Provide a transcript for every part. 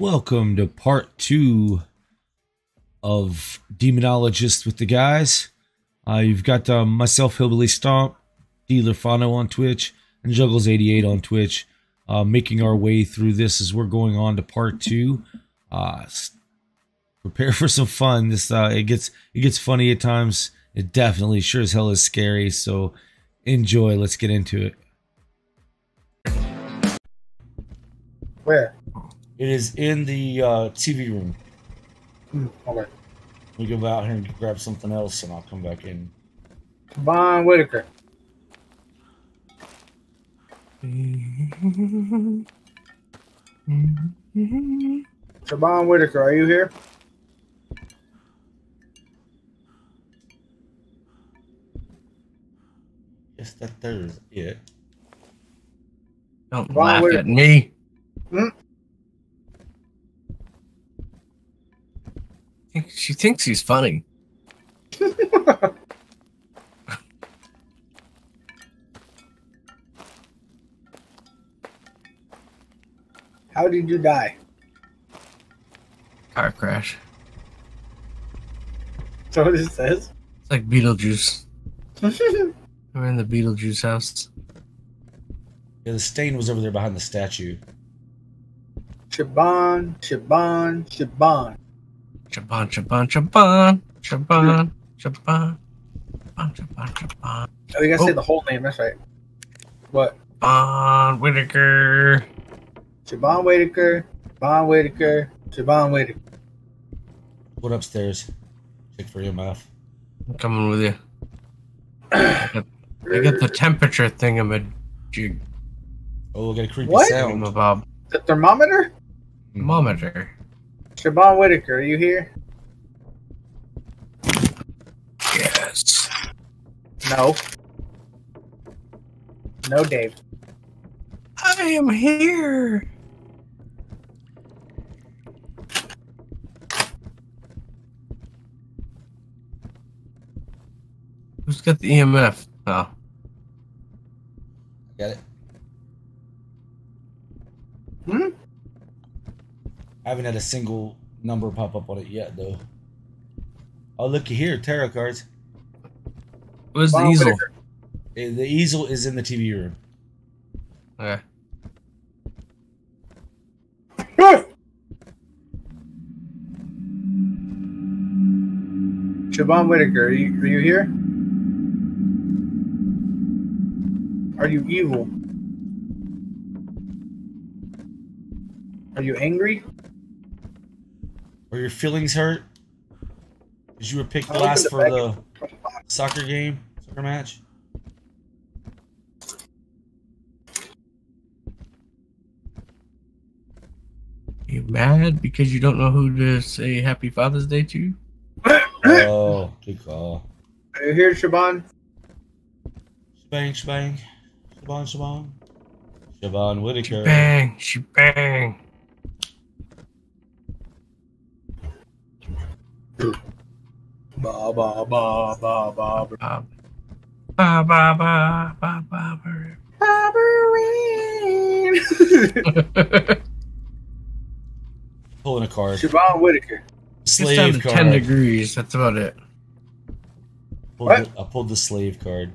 Welcome to part two of Demonologist with the guys. Uh, you've got uh, myself, Hillbilly Stomp, Dealer Fano on Twitch, and Juggles88 on Twitch. Uh, making our way through this as we're going on to part two. Uh, prepare for some fun. This uh, it gets it gets funny at times. It definitely sure as hell is scary. So enjoy. Let's get into it. Where? It is in the uh, TV room. Hmm, okay. We go out here and grab something else, and I'll come back in. Von Whitaker. Siobhan Whitaker, are you here? Yes, that there's it. Don't Wrong laugh way- at me. Hmm? She thinks he's funny. How did you die? Car crash. So what it says. It's like Beetlejuice. We're in the Beetlejuice house. Yeah, the stain was over there behind the statue. Siobhan, Siobhan, Siobhan. Chaban, chaban, chaban, chaban, chaban, chaban, chaban, chaban. Oh, you gotta say Oh. the whole name. That's right. What? Bon Whitaker. Siobhan Whitaker, Von Whitaker, Siobhan Whitaker. What upstairs? Check for EMF. I'm coming with you. I got, the temperature thing I'm a jig Oh, we got a creepy What? sound. about The thermometer? thermometer. Siobhan Whitaker, are you here? Yes. No. No, Dave. I am here. Who's got the EMF? Oh, Got it. Hmm? I haven't had a single number pop up on it yet, though. Oh, looky here, tarot cards. where's the easel? Whitaker. Eh, The easel is in the TV room. Okay. Siobhan Whitaker, are you, are you here? Are you evil? Are you angry? Are your feelings hurt? Because you were picked I opened last for bag. the soccer game, soccer match. You mad because you don't know who to say Happy Father's Day to? Oh, good call. Are you here, Siobhan? Shebang, shebang. Shabon, Shabon. Shabon Whitaker. Bang, she Ba ba ba ba ba. ba. Ba ba ba ba ba ba. Pulling a card. Siobhan Whitaker. It's down Slave to card. ten degrees. That's about it. Pulled What? the- I pulled the slave card.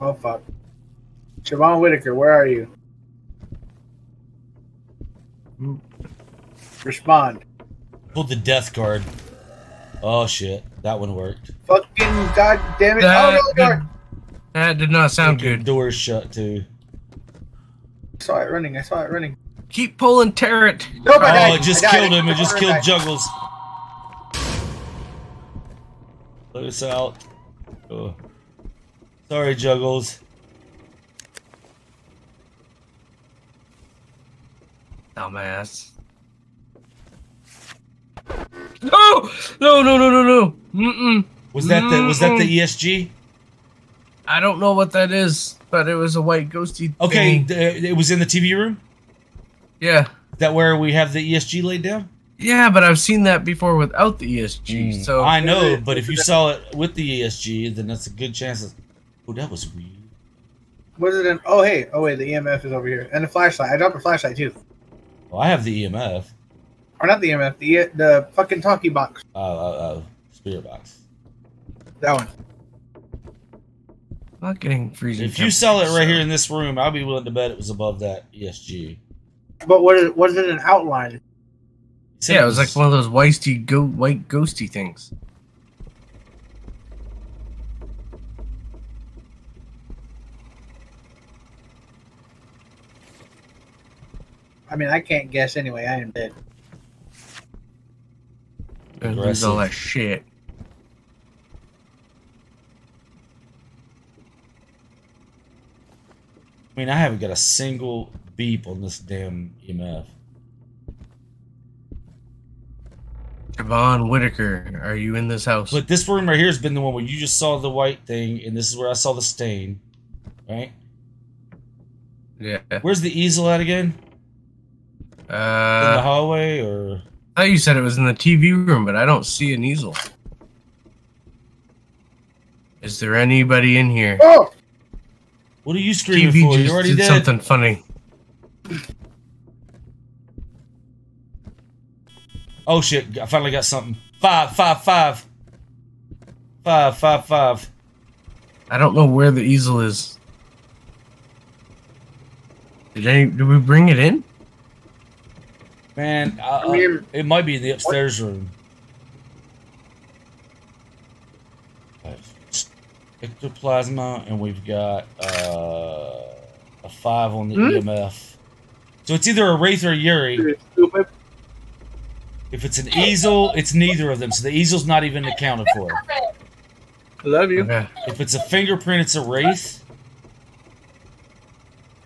Oh fuck. Siobhan Whitaker, where are you? Mm. Respond. Pulled the death card. Oh shit, that one worked. Fucking god damn it. That, oh no, did, that did not sound good. Door's shut too. I saw it running. I saw it running. Keep pulling, tear it. Nope, I Oh, it just I died. killed him. It just killed died. Juggles. Let us out. Oh. Sorry, Juggles. Dumbass. No! No, no, no, no, no. Mm-mm. Was that the was that the ESG? I don't know what that is, but it was a white ghosty Okay, thing. th- it was in the TV room. Yeah. Is that where we have the ESG laid down? Yeah, but I've seen that before without the ESG. Mm, So I know, it- but if you saw it with the ESG, then that's a good chance. Of, oh, that was weird. Was it an? Oh hey. Oh wait, the EMF is over here, and the flashlight. I dropped a flashlight too. Well, I have the EMF. Or not the EMF, the the fucking talkie box. Oh, oh, oh. Spirit box. That one. I'm not getting freezing. If you sell it right so- here in this room, I'll be willing to bet it was above that ESG. But what is was it an outline? Yeah, it was like one of those whitey go white ghosty things. I mean, I can't guess anyway. I am dead. And lose all Aggressive. that shit. I mean, I haven't got a single beep on this damn EMF. Javon Whitaker, are you in this house? But this room right here has been the one where you just saw the white thing, and this is where I saw the stain. Right? yeah. Where's the easel at again? In the Uh, hallway, or I thought you said it was in the TV room, but I don't see an easel. Is there anybody in here? Oh, what are you screaming TV for? You already did did. something funny. Oh shit! I finally got something. Five, five, five, five, five, five. I don't know where the easel is. Did any? Did we bring it in? Man, uh, I mean- it might be in the upstairs room. Ectoplasma, and we've got uh, a five on the Hmm? EMF. So it's either a Wraith or a Yuri. If it's an easel, it's neither of them. So the easel's not even accounted for. I love you. Okay. If it's a fingerprint, it's a Wraith.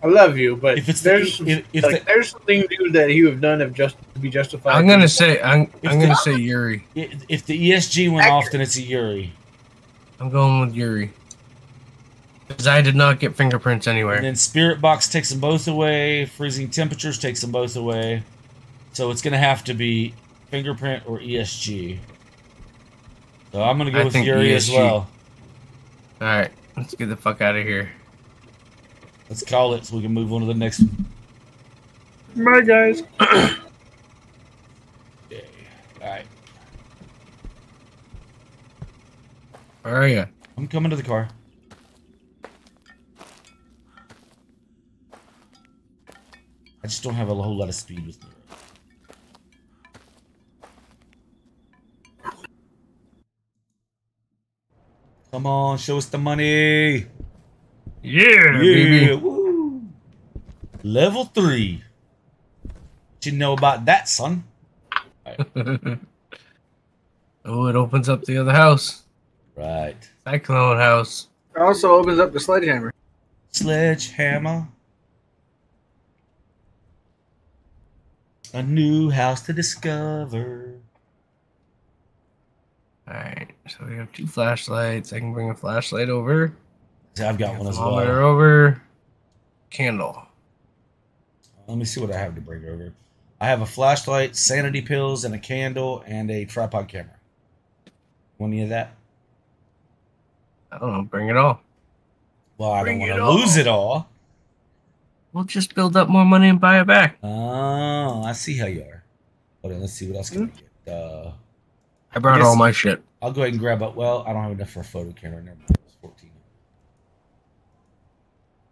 I love you, but If it's the- there's if- if like, the- there's something new that you have done of just to be justified. I'm gonna say I'm. I'm the- gonna say Yuri. If the ESG went off, then it's a Yuri. I'm going with Yuri. Because I did not get fingerprints And anywhere. then Spirit Box takes them both away. Freezing temperatures takes them both away. So it's going to have to be fingerprint or ESG. So I'm going to go I with think Yuri as well. All right, let's get the fuck out of here. Let's call it so we can move on to the next one. Bye, guys. Okay. All right. Where are you? I'm coming to the car. I just don't have a whole lot of speed with me. Come on, show us the money. Yeah, Yeah, woo. Level three. What you know about that, son? oh, it opens up the other house. Right. Cyclone house. It also opens up the sledgehammer. Sledgehammer. A new house to discover. All right, so we have two flashlights. I can bring a flashlight over. See, I've got one as well. over. Candle. Let me see what I have to bring over. I have a flashlight, sanity pills, and a candle, and a tripod camera. Want any of that? I don't know. Bring it all. Well, I Bring don't want to lose it all. We'll just build up more money and buy it back. Oh, I see how you are. Hold on, let's see what else can I get. Uh, I brought guess- all my shit. I'll go ahead and grab up. Well, I don't have enough for a photo camera. Never mind.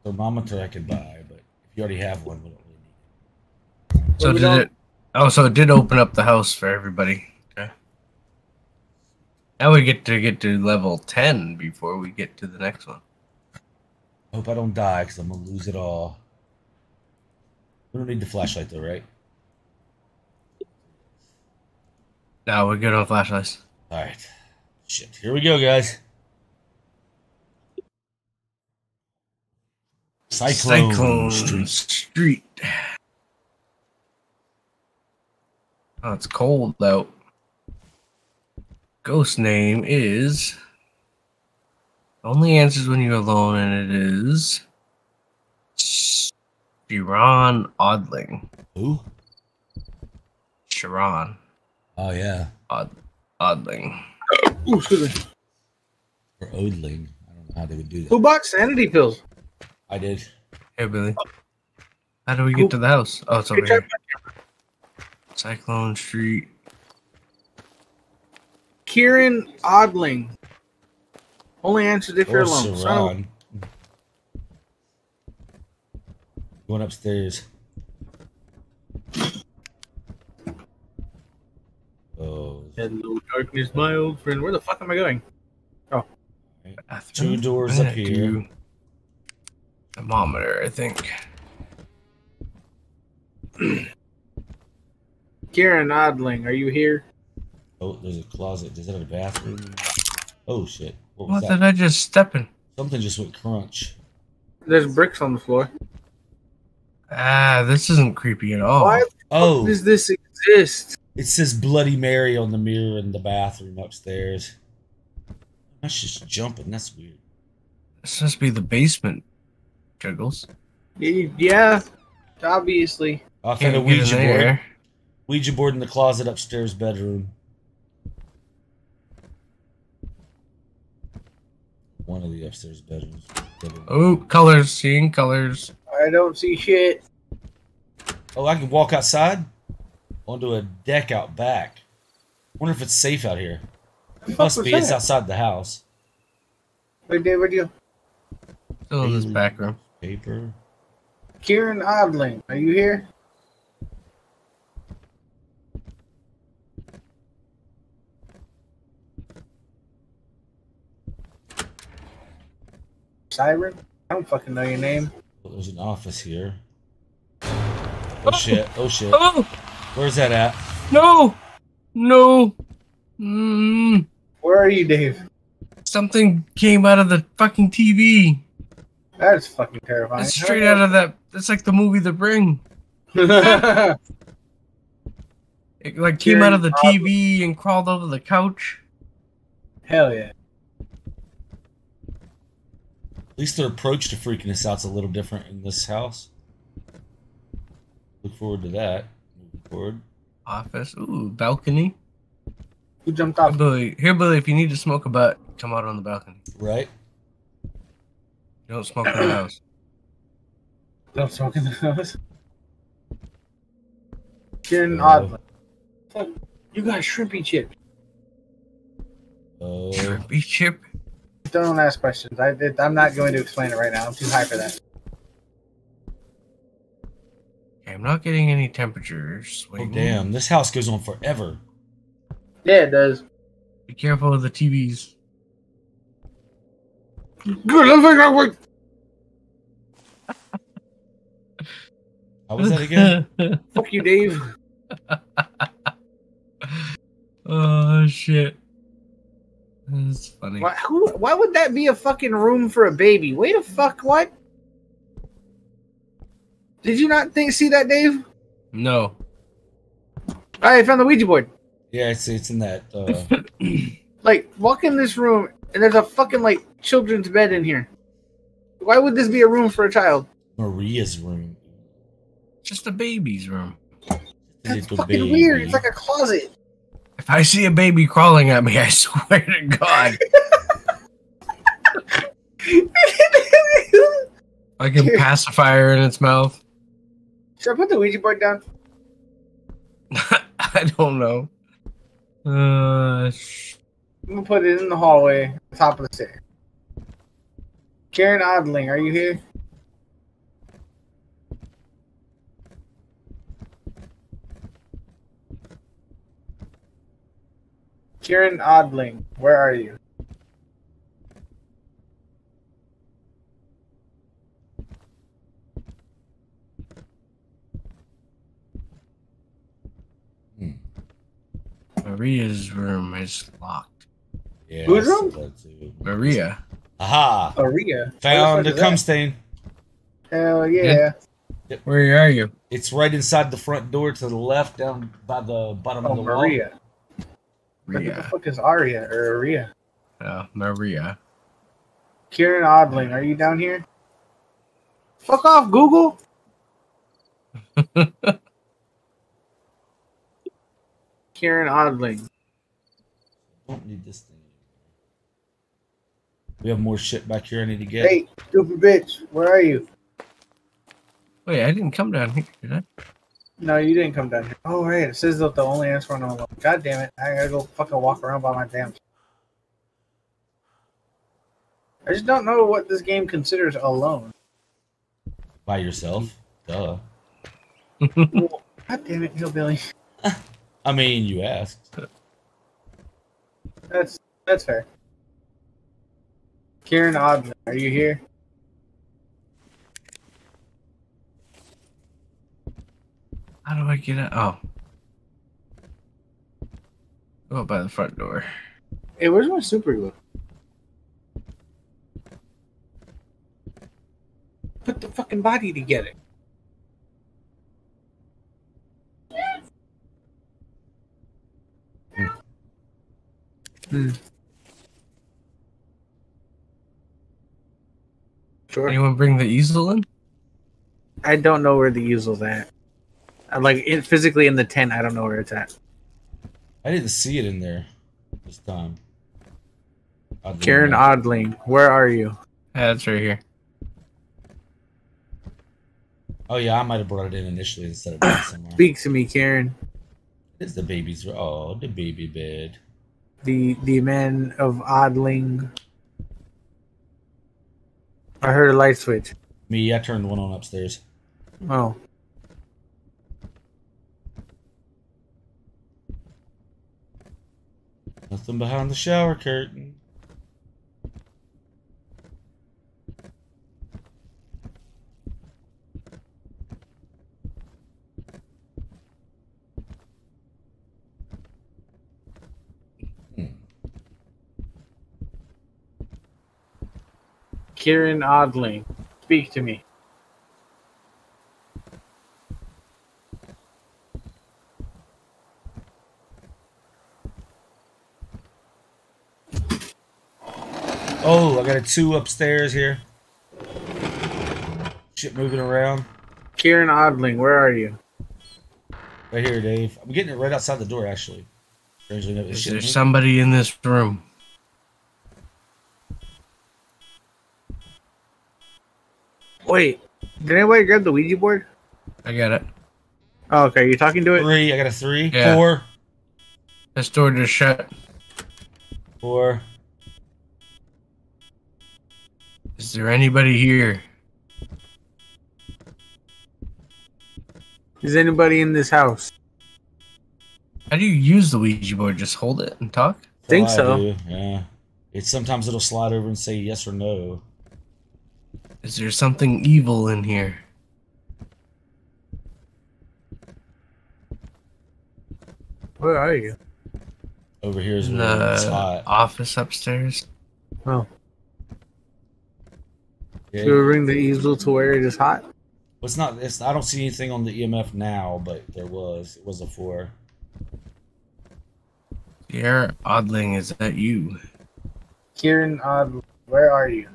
It's 14. Thermometer I could buy, but if you already have one, we don't really need So we did don't- it? Oh, so it did open up the house for everybody. Okay. Now we get to get to level ten before we get to the next one. it. Hope I don't die because I'm going to lose it all. We don't need the flashlight, though, right? Now we're good on flashlights. All right. Shit. Here we go, guys. Cyclone, Cyclone Street. Street. Oh, it's cold out. Ghost name is only answers when you're alone, and it is Sharon Oddling. Who? Sharon Oh, yeah. Od- Odling. Ooh, excuse me. Or Odling. I don't know how they would do that. Who that. bought sanity pills? I did. Hey, Billy. How do we get to the house? Oh, it's over here. Cyclone Street. Kieran Odling. Only answered if you're Or alone. Son of- Saran. Going upstairs. Oh, Hello, darkness, my old friend. Where the fuck am I going? Oh. Two doors up here. Thermometer, I think. Karen Odling, are you here? oh, there's a closet. Does that have a bathroom? Oh shit! What was What that? did I just step in? Something just went crunch. There's bricks on the floor. Ah, this isn't creepy at all. Why Oh, does this exist? it says Bloody Mary on the mirror in the bathroom upstairs. That's just jumping. That's weird. This must be the basement. Juggles. Yeah, obviously. I found Can't a Ouija board. there. Ouija board in the closet upstairs bedroom. One of the upstairs bedrooms. Oh, colors. Seeing colors. I don't see shit. Oh, I can walk outside onto a deck out back. Wonder if it's safe out here. The fuck Must be. It's outside the house. Wait, Dave, where'd you? Still in this back room. Paper. Kieran Odling, are you here? Siren? I don't fucking know your name. Oh, there's an office here. Oh shit! Oh shit! Oh Where's that at? no, no. Mm, Where are you, Dave? something came out of the fucking TV. That is fucking terrifying. It's straight out of that. That's like the movie The Ring. It like came out of the TV and crawled over the couch. Hell yeah. At least their approach to freaking us out's a little different in this house. Look forward to that. Moving forward. Office. Ooh, balcony. Who jumped Here, off? Billy. Here, Billy. If you need to smoke a butt, come out on the balcony. Right? You don't smoke in the house. Don't smoke in the house. Kieran Uh, Odling. Fuck, You got shrimpy chips. Oh, Shrimpy chip. Don't ask questions. I did, I'm not going to explain it right now. I'm too high for that. Okay, I'm not getting any temperature oh swing. damn! This house goes on forever. Yeah, it does. Be careful of the TVs. Good. Let's figure out what. How was that again? Fuck you, Dave. oh shit. That's funny. Why, who, why would that be a fucking room for a baby? Wait a fuck, what? Did you not think see that, Dave? No. I found the Ouija board. yeah, it's it's in that. Uh, Like, walk in this room and there's a fucking like children's bed in here. Why would this be a room for a child? Maria's room. Just a baby's room. That's Little fucking baby. weird. It's like a closet. If I see a baby crawling at me, I swear to God, I can pacifier in its mouth. Should I put the Ouija board down? I don't know. Uh, sh- I'm gonna put it in the hallway, top of the stairs. Karen Odling, are you here? Karen Odling, where are you? Hmm. Maria's room is locked. Yeah, Whose I room? saw that too. Maria. Aha! Maria. Found the cum stain. Hell yeah. Where are you? It's right inside the front door to the left, down by the bottom Oh, of the wall. Maria. What the Maria. fuck is Aria or Aria? Oh, Maria. Kieran Odling, are you down here? Fuck off, Google. Kieran Odling. wall. Don't need this thing. We have more shit back here I need to get. Hey, stupid bitch, where are you? Wait, I didn't come down here, did I? No, you didn't come down here. Oh, right. It says that the only answer on alone. God damn it. I gotta go fucking walk around by my damn. I just don't know what this game considers alone. By yourself? Duh. God damn it, Hillbilly. I mean, you asked. That's that's fair. Kieran Odman, are you here? How do I get out? Oh. Go by the front door. Hey, where's my super glue? Put the fucking body together. Hmm. Sure. Anyone bring the easel in? I don't know where the easel's at. I'm like it, physically in the tent. I don't know where it's at. I didn't see it in there this time. Oddly Karen enough. Odling, where are you? Yeah, it's right here. Oh yeah, I might have brought it in initially instead of being somewhere. Speak to me, Karen. It's the baby's. Oh, the baby bed. The the man of Odling. I heard a light switch. Me, I turned one on upstairs. Oh, Nothing behind the shower curtain. Kieran Odling, speak to me. Oh, I got a two upstairs here. Shit moving around. Kieran Odling, where are you? Right here, Dave. I'm getting it right outside the door, actually. Strangely Is there somebody in this room? Wait, did anybody grab the Ouija board? I got it. Oh, okay, you're talking to it? Three. I got a three. Yeah. Four. This door just shut. Four. Is there anybody here? Is anybody in this house? How do you use the Ouija board? Just hold it and talk? Think All I so. do, Yeah. It's sometimes it'll slide over and say yes or no. Is there something evil in here? Where are you? Over here is In where it's the hot. office upstairs? Oh, Yeah. should we bring the easel to where it is hot? Well, it's not. It's. I don't see anything on the EMF now, but there was. It was a four. Pierre Odling, is that you? Kieran Oddling, where are you?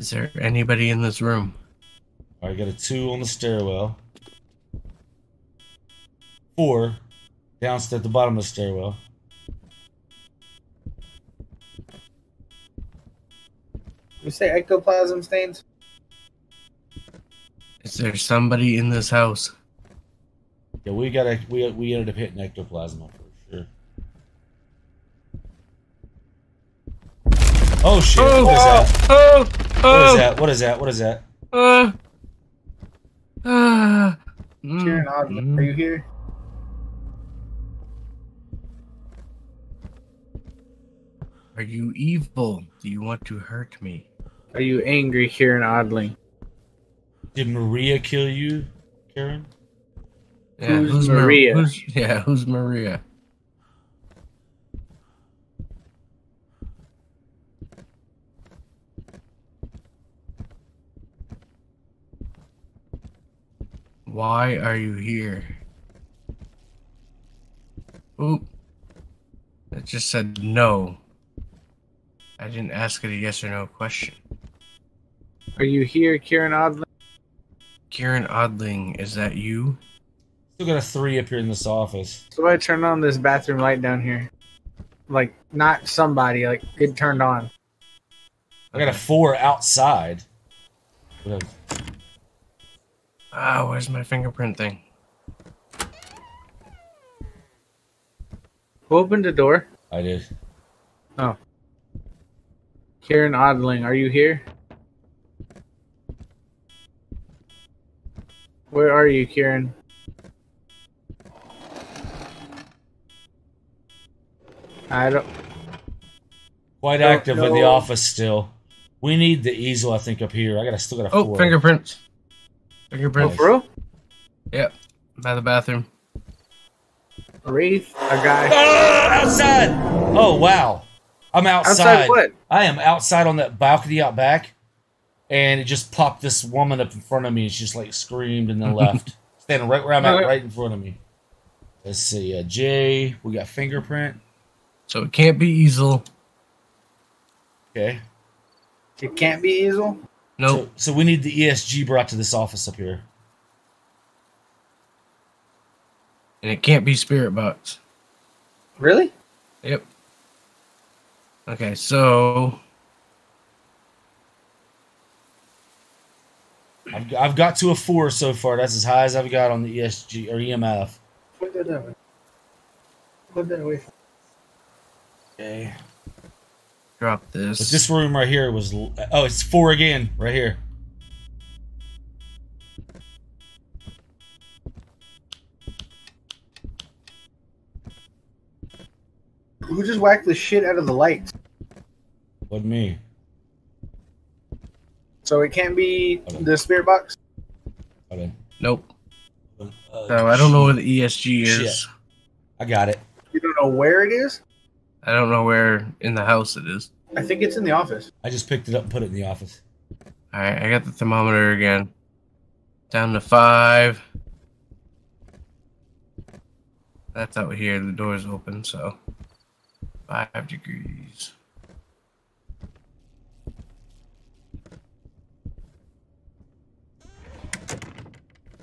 Is there anybody in this room? I got a two on the stairwell. Four downstairs at the bottom of the stairwell. You say ectoplasm stains? Is there somebody in this house? Yeah, we got a. We we ended up hitting ectoplasm for sure. Oh shit! Oh, what is oh, oh. What is that? What is that? What is that? Uh, uh, mm, Kieran mm. are you here? Are you evil? Do you want to hurt me? Are you angry, Kieran Odling? Did Maria kill you, Karen? Yeah, Who's Mar- Maria? who's- yeah, who's Maria? Why are you here? Oop. It just said no. I didn't ask it a yes or no question. Are you here, Kieran Odling? Kieran Odling, is that you? Still got a three up here in this office. Somebody turn on this bathroom light down here. Like, not somebody, like, it turned on. I got a four outside. What else? Ah, where's my fingerprint thing? Who opened the door? I did. Oh. Karen Odling, are you here? Where are you, Karen? I don't. Quite Don't active in the office still. We need the easel, I think, up here. I gotta still got a Oh, four. Fingerprints. Oh, Fingerprints. for real? Yep. By the bathroom. Wraith, a guy. Ah, outside. Oh wow, I'm outside. Outside what? I am outside on that balcony out back, and it just popped this woman up in front of me, and she just like screamed and then left, standing right where I'm at, right in front of me. Let's see, uh, Jay. We got fingerprint. So it can't be easel. Okay. It can't be easel. Nope. So, so we need the ESG brought to this office up here. And it can't be spirit box. Really? Yep. Okay, so I've, I've got to a four so far. That's as high as I've got on the ESG or EMF. Put that away. Put that away. Okay. Drop this. But this room right here was. Oh, it's four again, right here. Who just whacked the shit out of the light? Wasn't me. So it can't be the spirit box. Hold on. nope. Uh, So I don't know where the ESG is. Shit. I got it. You don't know where it is. I don't know where in the house it is. I think it's in the office. I just picked it up and put it in the office. All right, I got the thermometer again. Down to five. That's out here. The door's open, so five degrees.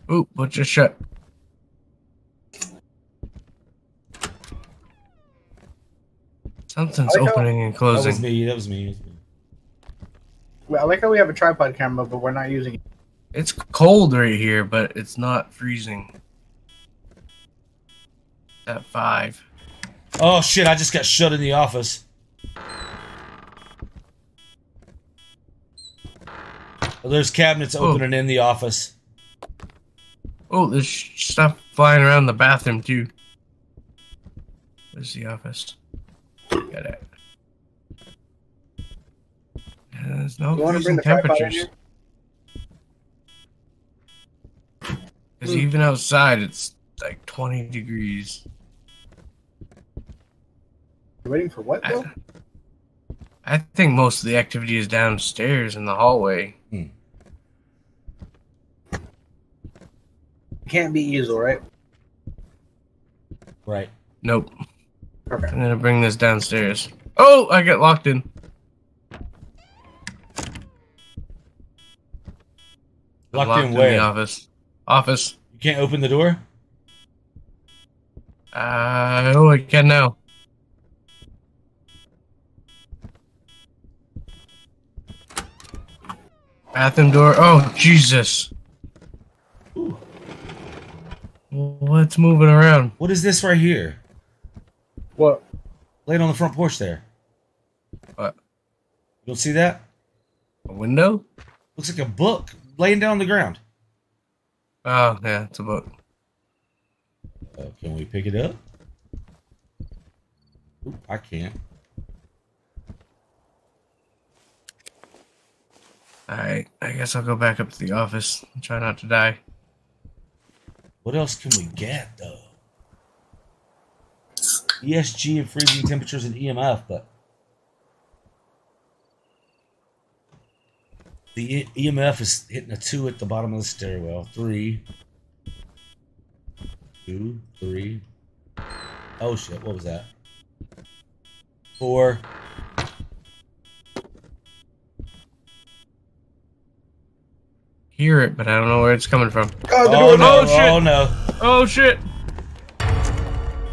Oop, what just shut? Something's I like how- opening and That closing. was me. That was me. That was me. Well, I like how we have a tripod camera, but we're not using it. It's cold right here, but it's not freezing. At five. Oh shit! I just got shut in the office. Well, there's cabinets Oh. opening in the office. Oh, there's stuff flying around the bathroom too. Where's the office? Got it. Yeah, There's no You want to freezing bring the tripod in temperatures. here? Because Hmm. even outside, it's like 20 degrees. You're waiting for what though? I, I think most of the activity is downstairs in the hallway. It can't be easel, right? Right. Nope. Okay. I'm gonna bring this downstairs. Oh, I get locked in. I'm Locked in the where? office. Office. You can't open the door. Uh, oh, I can now. Bathroom door. Oh, Jesus. What's moving around? What is this right here? What? Laying on the front porch there. What? You don't see that? A window? Looks like a book laying down on the ground. Oh, yeah, it's a book. Uh, can we pick it up? Oop, I can't. Alright, I guess I'll go back up to the office and try not to die. What else can we get though? ESG and freezing temperatures and EMF, but the E- EMF is hitting a two at the bottom of the stairwell. Three, two, three. Oh shit! What was that? Four. Hear it, but I don't know where it's coming from. Oh, Oh no! Oh, shit. Oh no! Oh, shit!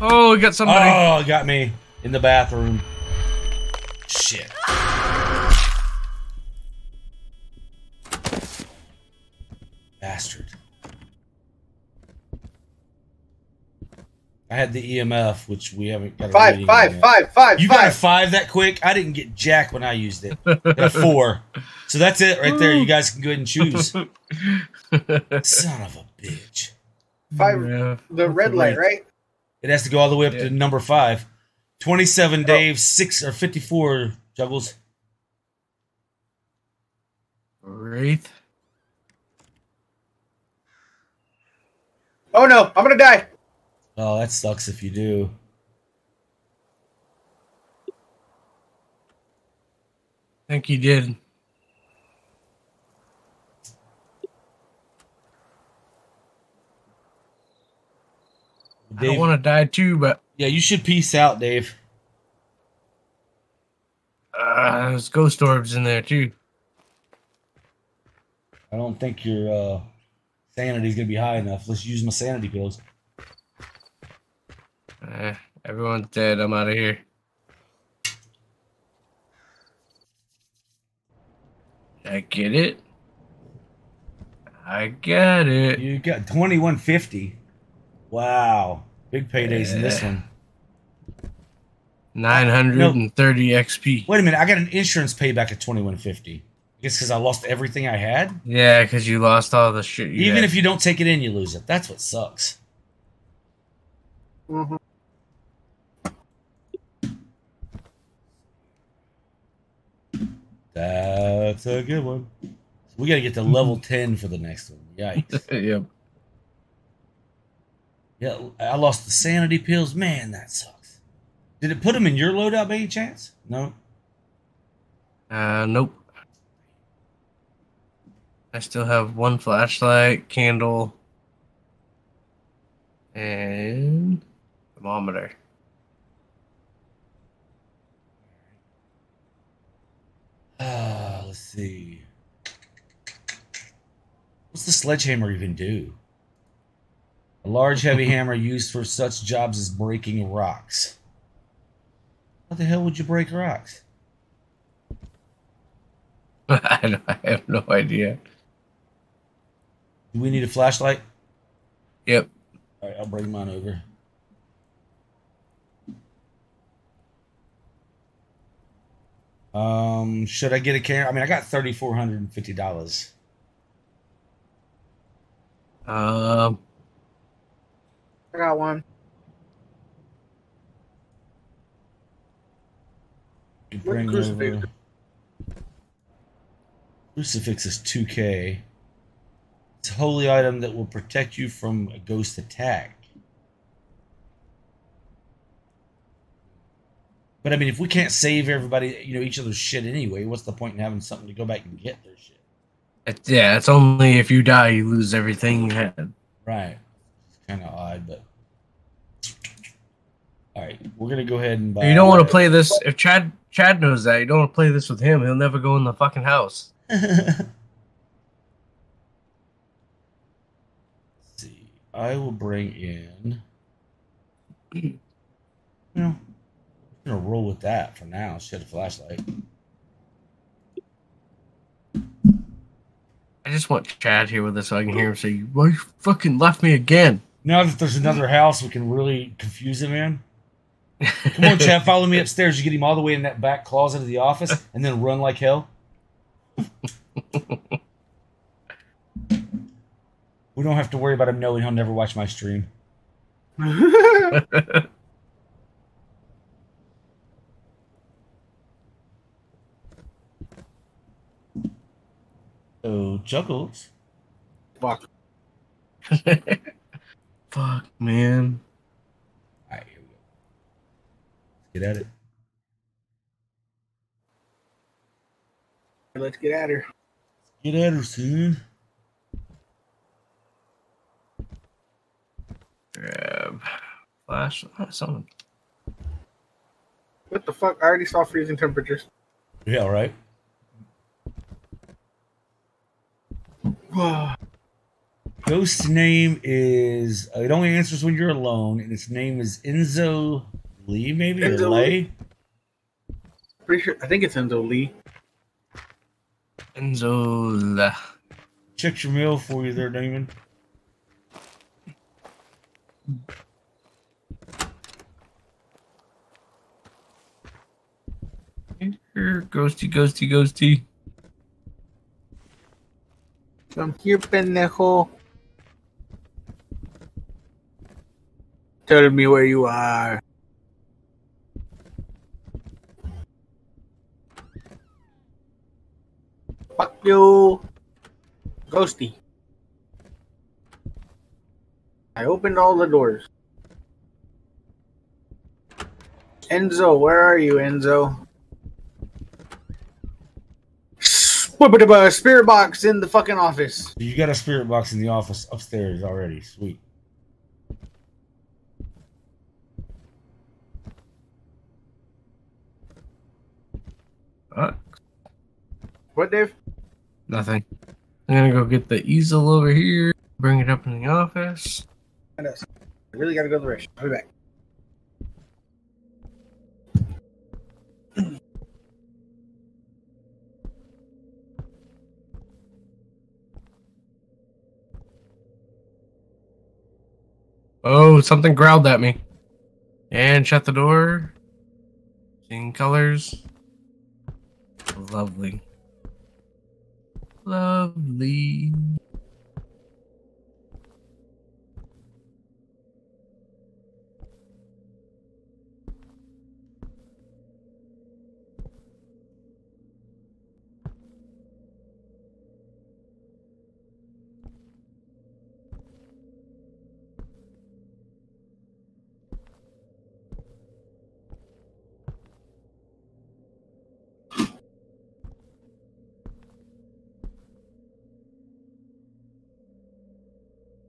Oh, got somebody. Oh, got me in the bathroom. Shit. Bastard. I had the EMF, which we haven't got. Five, five, five, five, You got a five that quick? I didn't get jack when I used it. Got a four. So that's it right there. You guys can go ahead and choose. Son of a bitch. Five. The red light, right? It has to go all the way up Yeah. to number five. 27 Oh. Dave, six or 54 juggles. Wraith. Oh no, I'm gonna die. Oh, that sucks if you do. I think he did. I don't want to die too, but yeah, you should peace out, Dave. uh, there's ghost orbs in there too. I don't think your uh, sanity's gonna be high enough. Let's use my sanity pills. Uh, everyone's dead. I'm out of here. I get it. I get it. You got 2150. Wow. Big paydays in this Yeah. one. 930 XP. Wait a minute, I got an insurance payback at 2150. I guess because I lost everything I had. Yeah, because you lost all the shit. You Even had. if you don't take it in, you lose it. That's what sucks. Mhm. That's a good one. We got to get to level 10 for the next one. Yikes. yep. Yeah, I lost the sanity pills. Man, that sucks. Did it put them in your loadout by any chance? No. Uh, nope. I still have one flashlight, candle, and thermometer. Ah, let's see. What's the sledgehammer even do? A large heavy hammer used for such jobs as breaking rocks. What the hell would you break rocks? I, I have no idea. Do we need a flashlight? Yep. All right, I'll bring mine over. Um, should I get a camera? I mean, I got thirty four hundred and fifty dollars. Um, I got one. Bring crucifix? over. Crucifix is two K. It's a holy item that will protect you from a ghost attack. But I mean, if we can't save everybody, you know, each other's shit anyway, what's the point in having something to go back and get their shit? yeah, it's only if you die you lose everything you had. Right. It's kind of odd, but. All right, we're gonna go ahead and buy. You don't want to play this. If Chad Chad knows that, you don't want to play this with him. He'll never go in the fucking house. Let's see. I will bring in. You know, I'm gonna roll with that for now. She had a flashlight. I just want Chad here with us so I can hear him say, "Why you fucking left me again?" Now that there's another house, we can really confuse him in. Come on, Chad, follow me upstairs. You get him all the way in that back closet of the office, and then run like hell. we don't have to worry about him knowing he'll never watch my stream. Oh, Juggles. Fuck. Fuck, man. All right, here we go. Let's get at it. Let's get at her. Get at her, son. Grab flash. oh, Something. What the fuck? I already saw freezing temperatures. Yeah, right. Ghost name is uh, it only answers when you're alone, and its name is Enzo Lee, maybe or Enzo Lay. Pretty sure. I think it's Enzo Lee. Enzola. Check your mail for you there, Damon. Here, ghosty, ghosty, ghosty. Come here, pendejo. Tell me where you are. Fuck you. Ghosty. I opened all the doors. Enzo, where are you, Enzo? Spirit box in the fucking office. You got a spirit box in the office upstairs already. Sweet. Uh, What, Dave? nothing. I'm gonna go get the easel over here, bring it up in the office. I really gotta go to the restroom. I'll be back. Oh, something growled at me. And shut the door. Seeing colors. Lovely. Lovely.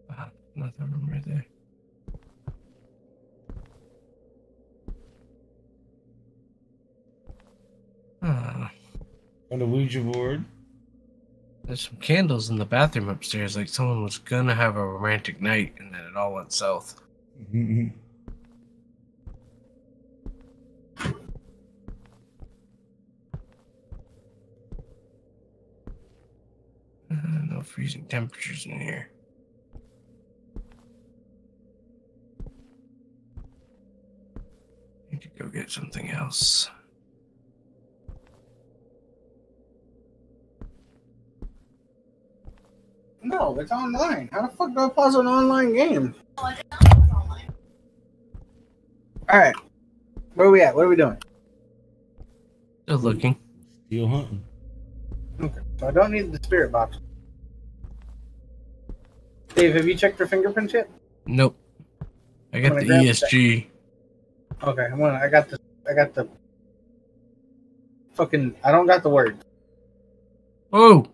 Ah, Nothing room right there. Ah, On the Ouija board. there's some candles in the bathroom upstairs, like someone was gonna have a romantic night and then it all went south. Uh, no freezing temperatures in here. Need to go get something else. No, it's online. How the fuck do I pause an online game? Alright. Where are we at? What are we doing? Still looking. Steel hunting. Okay. So I don't need the spirit box. Dave, have you checked your fingerprints yet? Nope. I got the grab the ESG. Okay, I'm gonna I got the I got the fucking I don't got the word. Oh!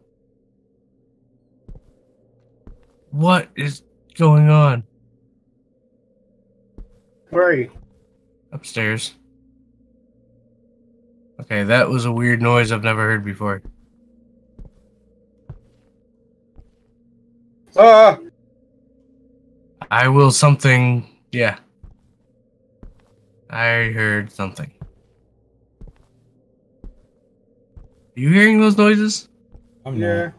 What is going on? Where are you? Upstairs. Okay, that was a weird noise I've never heard before. Ah I will something. Yeah. I heard something. Are you hearing those noises? I'm yeah. not.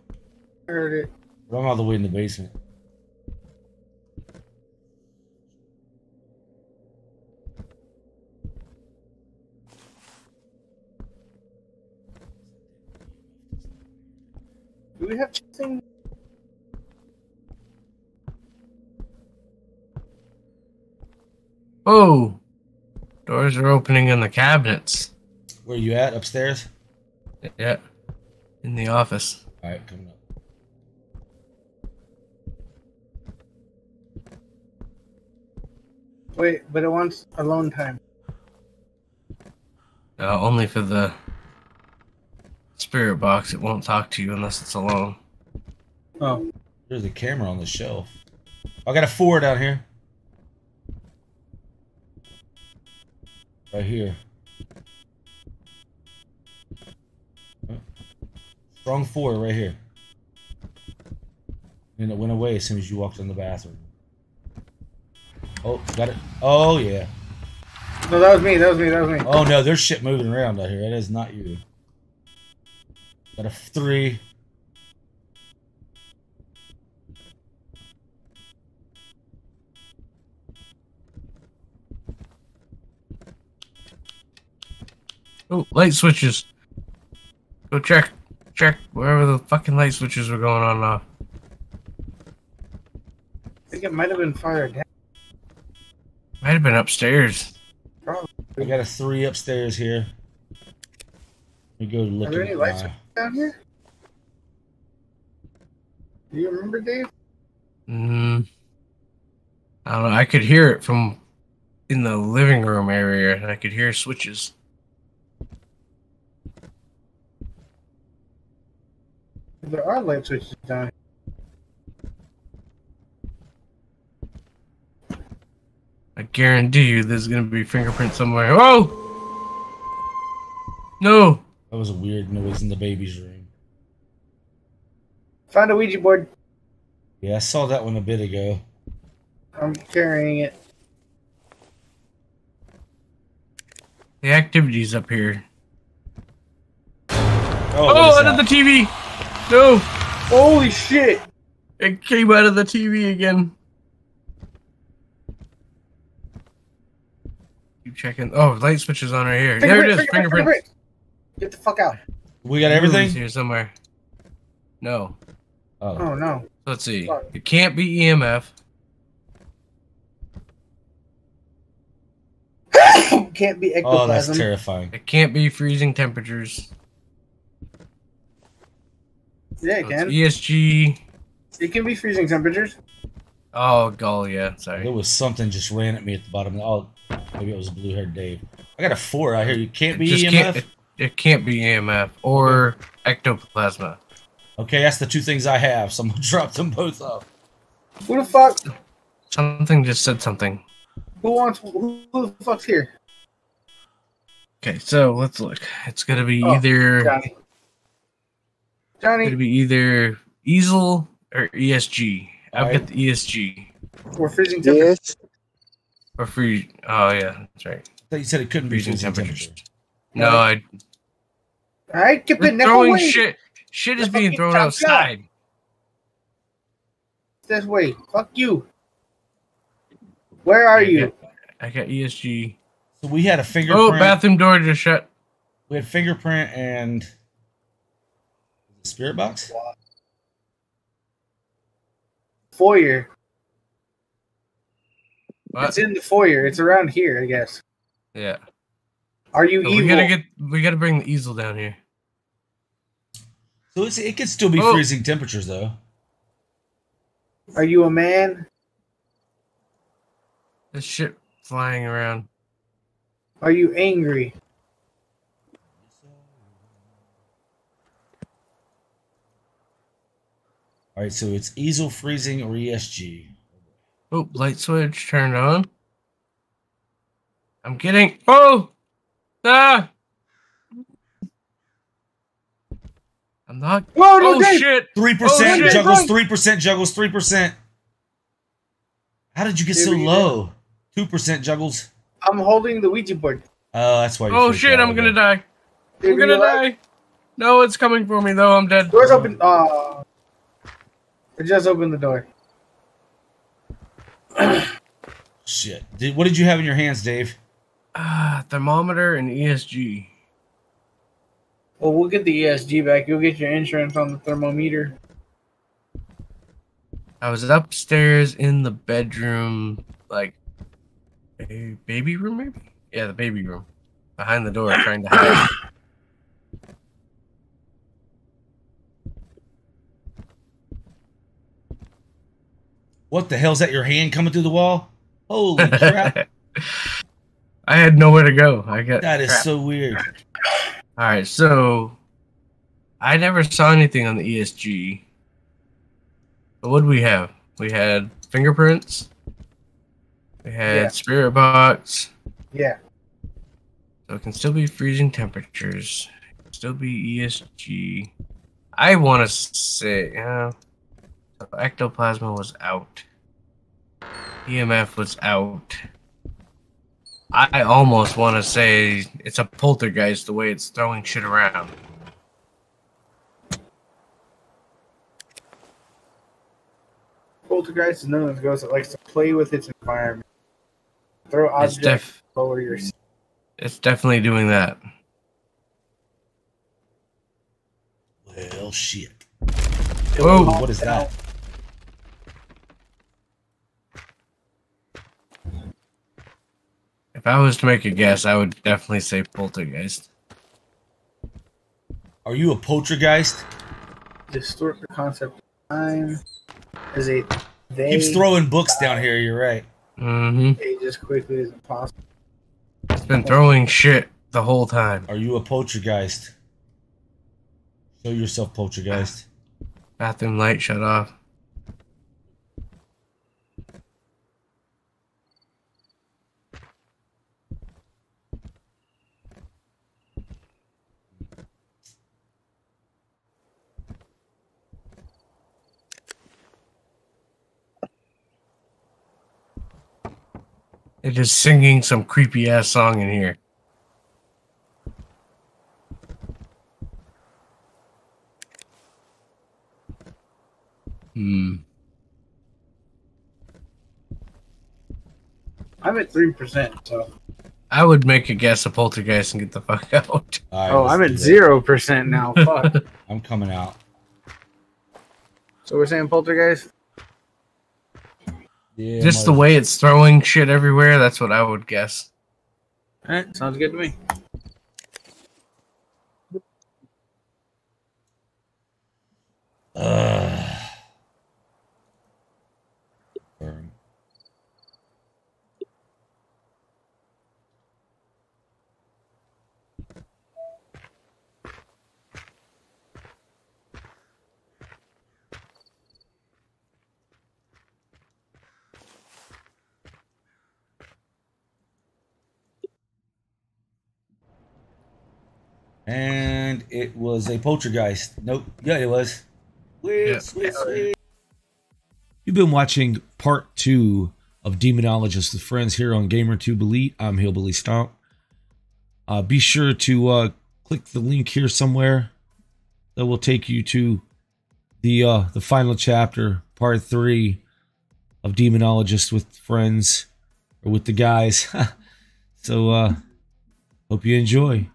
I heard it. I'm all the way in the basement. Do we have something? Oh! Doors are opening in the cabinets. Where are you at? Upstairs? Yeah. In the office. Alright, coming up. Wait, but it wants alone time. Uh, only for the spirit box. It won't talk to you unless it's alone. Oh. There's a camera on the shelf. I got a four down here. Right here. Strong four right here. And it went away as soon as you walked in the bathroom. Oh, got it. Oh, yeah. No, that was me, that was me, that was me. Oh, no, there's shit moving around out here. That is not you. Got a three. Oh, light switches. Go check, check wherever the fucking light switches were going on off. I think it might have been fired. down. Might have been upstairs. Probably. We got a three upstairs here. We go look. Are there any lights? Down here. Do you remember, Dave? Mm, I don't know. I could hear it from in the living room area, and I could hear switches. There are light switches down here. I guarantee you, there's gonna be fingerprints somewhere. Oh! No! That was a weird noise in the baby's room. Found a Ouija board. Yeah, I saw that one a bit ago. I'm carrying it. The activity's up here. Oh, Oh, what is out of the? TV! No! Holy shit! It came out of the TV again. Keep checking. Oh, light switch is on right here. There it is. Fingerprint. Get the fuck out. we got Room's everything. here somewhere. No. Oh, Oh no. Let's see. Fuck. It can't be EMF. Can't be oh, that's terrifying. It can't be freezing temperatures. yeah, it So can. it's ESG. It can be freezing temperatures. Oh, gall, yeah. There Sorry. was something just ran at me at the bottom. Oh, maybe it was blue haired Dave. I got a four out here. You can't It be just EMF. can't. It, it can't be EMF or ectoplasma. Okay, that's the two things I have. Someone dropped them both off. Who the fuck? Something just said something. Who wants? Who the fuck's here? Okay, so let's look. It's gonna be Oh, either Johnny. Johnny. It's gonna be either easel or ESG. I've Alright. got the ESG we're freezing temperatures. Yes. or free. Oh yeah, that's right. I thought you said it couldn't be Freezing freezing temperatures. Temperature. No, I All right, keep we're it never throwing away. shit. Shit is The being thrown top outside. This way. Fuck you. Where are I you? got- I got ESG. So we had a fingerprint. Oh, bathroom door just shut. We had fingerprint and spirit box. Foyer. What? It's in the foyer. It's around here, I guess. Yeah. Are you So evil? we gotta get. We gotta bring the easel down here. So it's, it could still be Oh. freezing temperatures though. Are you a man? This shit flying around. Are you angry? All right, so it's easel freezing or ESG. Oh, light switch turned on. I'm getting. Oh! Ah! I'm not. Whoa, no, Oh Dave! shit! Three Oh, percent shit, juggles. run! Three percent juggles. Three percent. How did you get Dave, so you low? Two percent juggles. I'm holding the Ouija board. Oh, that's why. you Oh shit! I'm gonna die. Dave, I'm gonna die. No, it's coming for me though. I'm dead. Door's open. Uh, I just opened the door. Shit. Did, what did you have in your hands, Dave? Ah, thermometer and ESG. Well, we'll get the ESG back. You'll get your insurance on the thermometer. I was upstairs in the bedroom, like a baby room, maybe. Yeah, the baby room, behind the door, trying to hide. What the hell's that? Your hand coming through the wall? Holy crap! I had nowhere to go. I got That is trapped. so weird. All right, so I never saw anything on the ESG. But what did we have? We had fingerprints. We had Yeah. spirit box. Yeah. So it can still be freezing temperatures. Still be ESG. I want to say, yeah. So ectoplasma was out. EMF was out. I almost want to say it's a poltergeist the way it's throwing shit around. Poltergeist is known as a ghost that likes to play with its environment. Throw objects, it's def- lower your. It's definitely doing that. Well, shit. Whoa. What is that? If I was to make a guess, I would definitely say poltergeist. Are you a poltergeist? Distort the concept of time as a they Keeps throwing books down here. You're right. Mm-hmm. age as quickly as possible. It's been throwing shit the whole time. Are you a poltergeist? Show yourself, poltergeist. Bathroom light shut off. It is singing some creepy ass song in here. Hmm. I'm at three percent, so I would make a guess of poltergeist and get the fuck out. All right, oh, I'm at zero percent now. Fuck. I'm coming out. so we're saying poltergeist. Yeah, Just the way it's throwing shit everywhere, that's what I would guess. All right, sounds good to me. Ugh. Burn. And it was a poltergeist. Nope. Yeah, it was. Sweet, Yeah. sweet, sweet. You've been watching part two of Demonologist with Friends here on GamerTube Elite. I'm Hillbilly Stomp. Uh, be sure to uh, click the link here somewhere that will take you to the uh, the final chapter, part three of Demonologist with Friends or with the guys. so uh, hope you enjoy.